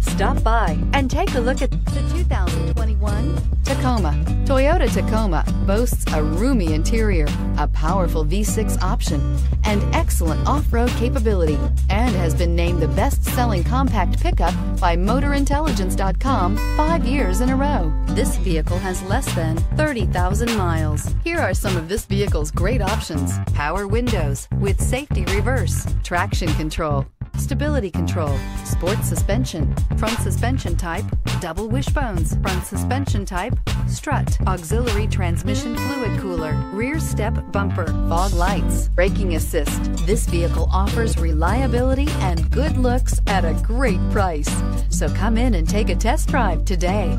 Stop by and take a look at the 2021 Tacoma. Toyota Tacoma boasts a roomy interior, a powerful V6 option, and excellent off-road capability, and has been named the best-selling compact pickup by MotorIntelligence.com five years in a row. This vehicle has less than 30,000 miles. Here are some of this vehicle's great options. Power windows with safety reverse, traction control, stability control, sports suspension, front suspension type, double wishbones, front suspension type, strut, auxiliary transmission fluid cooler, rear step bumper, fog lights, braking assist. This vehicle offers reliability and good looks at a great price. So come in and take a test drive today.